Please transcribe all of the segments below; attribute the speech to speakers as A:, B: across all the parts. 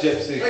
A: Gypsy.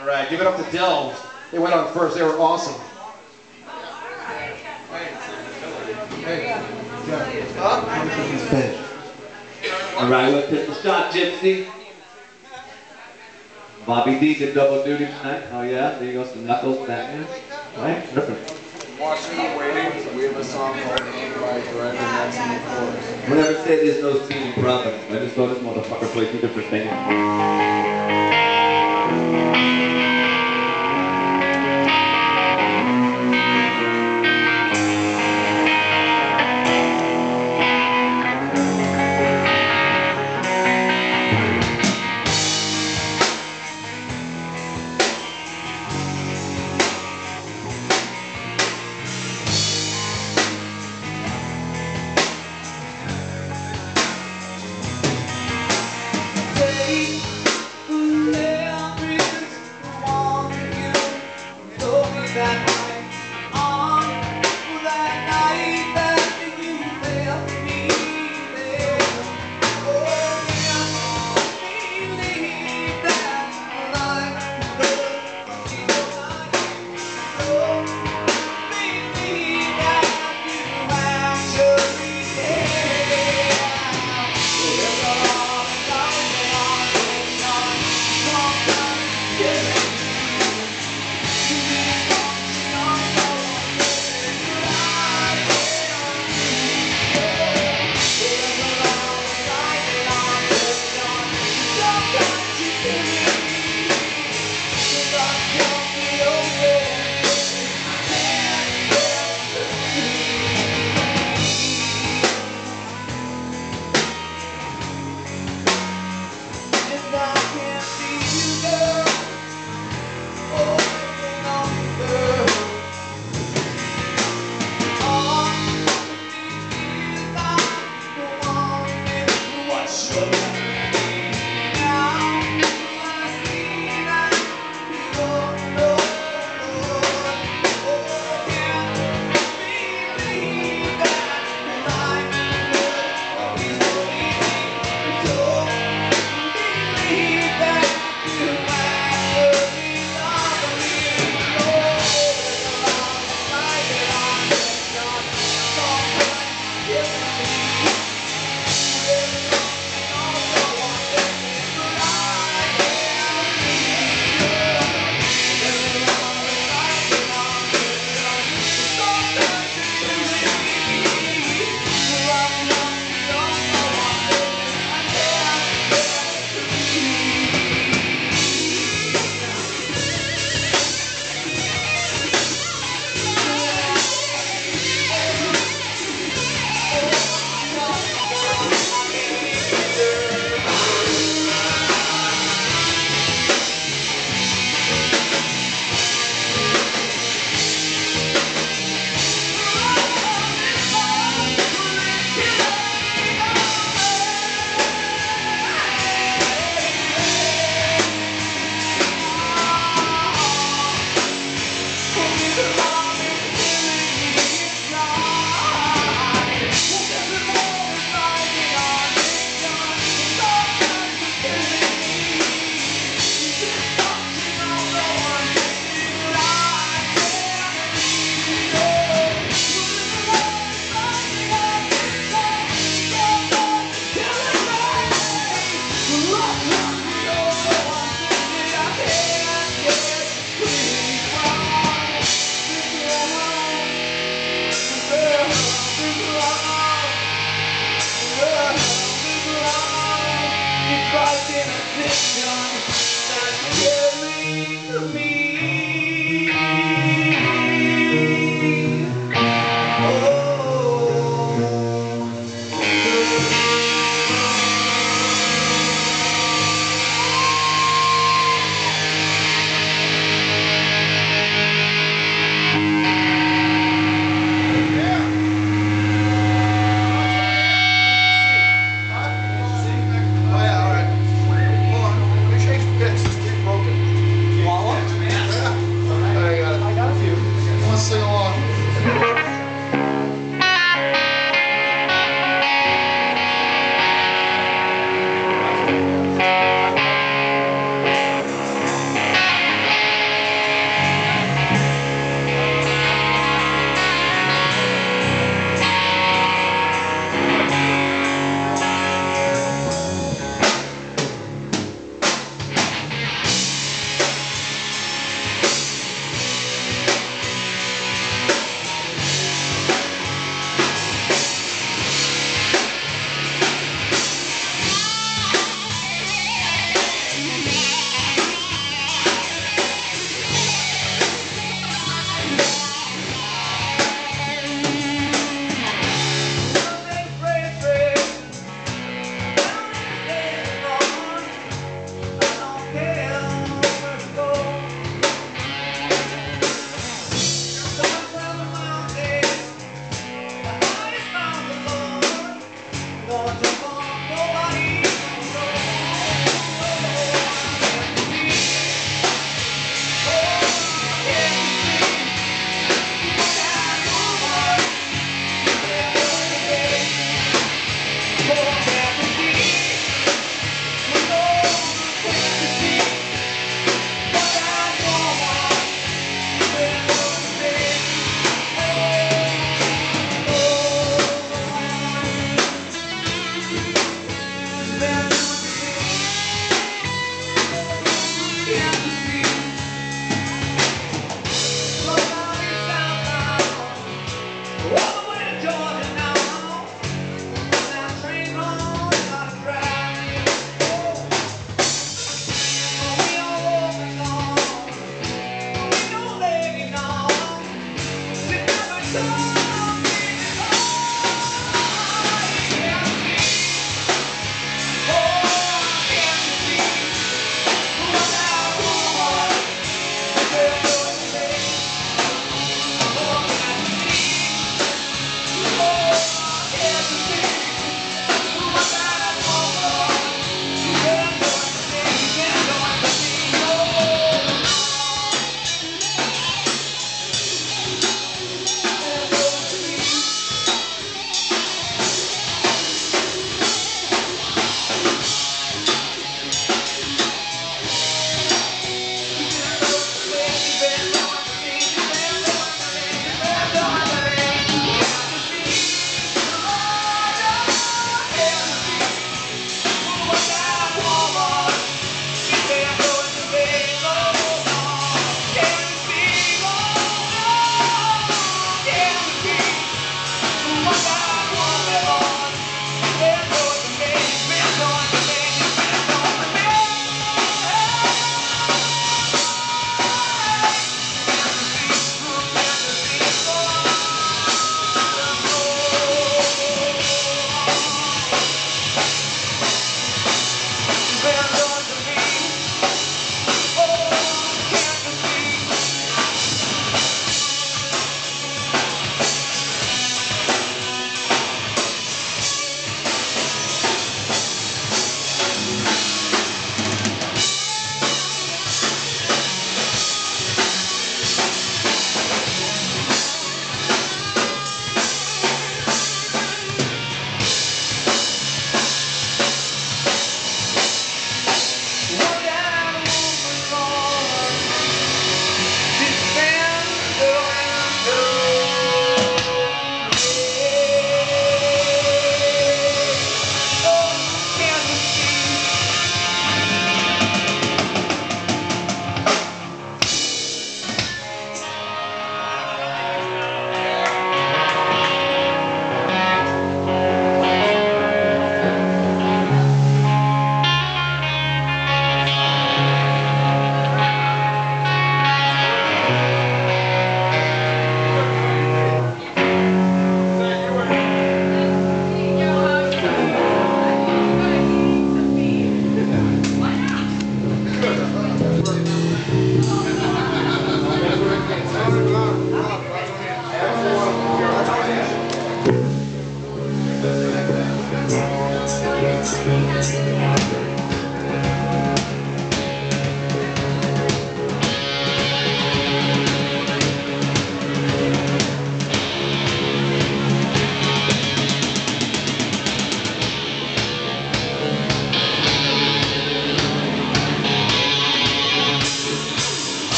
B: All right, give it up to Dell. They went on first. They were awesome. Jeff. Huh?
A: Alright, with Pistol Shot Gypsy. Bobby D did double duty tonight. Oh yeah, there goes the Knuckles Batman. Right? Perfect.
C: Watching Waiting, we have a song called by Thread, and that's in the chorus.
A: Whenever said there's no stealing profit, I just saw this motherfucker play two different things. This time. Thanks.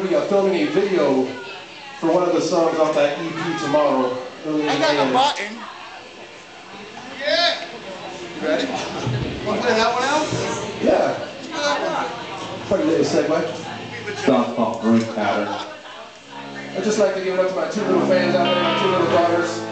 A: Going to be filming a video for one of the songs off that EP tomorrow.
D: I got
A: May.
D: a button. Yeah.
C: You ready? Want to play that one out?
A: Yeah. Pretty little segue.
E: Song's called Groove Pattern.
A: I'd just like to give it up to my two little fans out there, my two little daughters.